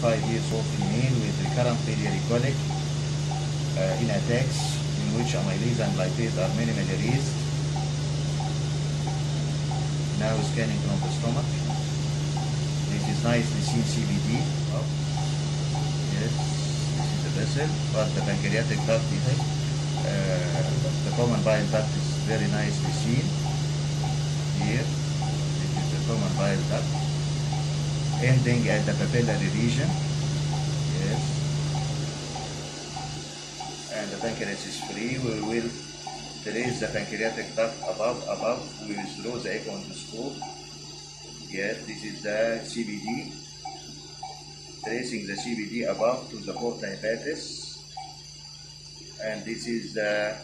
65 years old female with recurrent colic uh, in attacks in which amylase and lipase are minimally raised. Now scanning from the stomach. This is nicely seen CBD. Oh. Yes, this is the vessel, but the pancreatic duct behind. Uh, the common bile duct is very nicely seen here. This is the common bile duct ending at the papillary region. Yes. And the pancreas is free. We will trace the pancreatic duct above, above. We will throw the echo endoscope. Yes, this is the CBD. Tracing the CBD above to the porta hepatis. And this is the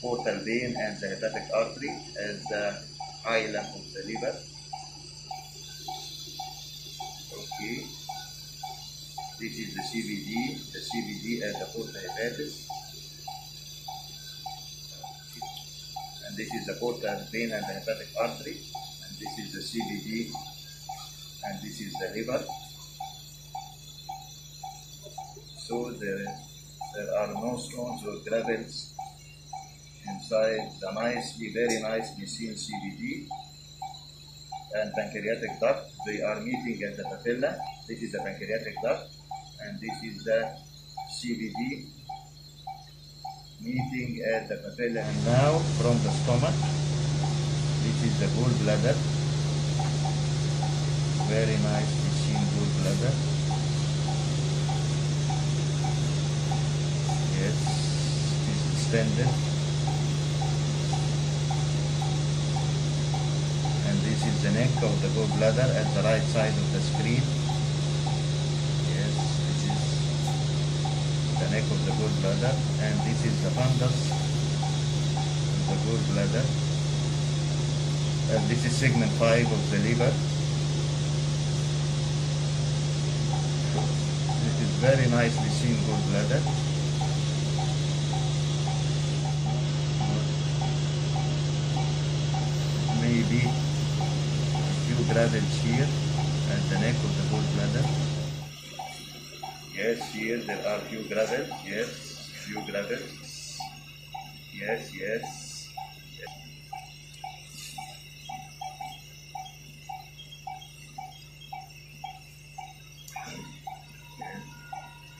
portal vein and the hepatic artery as the island of the liver. Okay. This is the CBD, the CBD at the porta hepatis. And this is the portal vein and the hepatic artery. And this is the CBD and this is the liver. So there, there are no stones or gravels inside the nicely, very nicely seen CBD and pancreatic duct. They are meeting at the papilla. This is the pancreatic duct, and this is the CBD meeting at the papilla. And now from the stomach, this is the gallbladder. Very nicely seen gallbladder. Yes, it is extended. and this is the neck of the gallbladder at the right side of the screen. Yes, this is the neck of the gallbladder, and this is the fundus of the gallbladder. And this is segment 5 of the liver. This is very nicely seen gallbladder. Maybe few gravels here at the neck of the gallbladder. Yes, here there are few gravels. Yes, few gravels. Yes, yes. yes. Yes.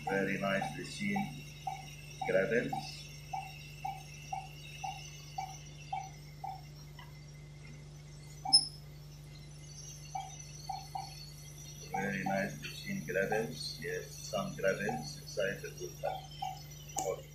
Very nicely seen gravels. Very nice machine gravels. Yes, some gravels inside the good time. Okay.